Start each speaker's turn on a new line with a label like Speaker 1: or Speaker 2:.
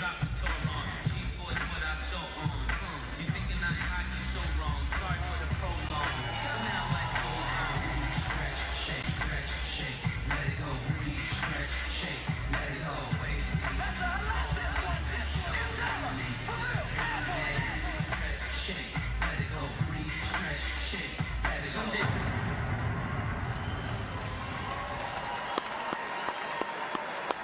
Speaker 1: Stop.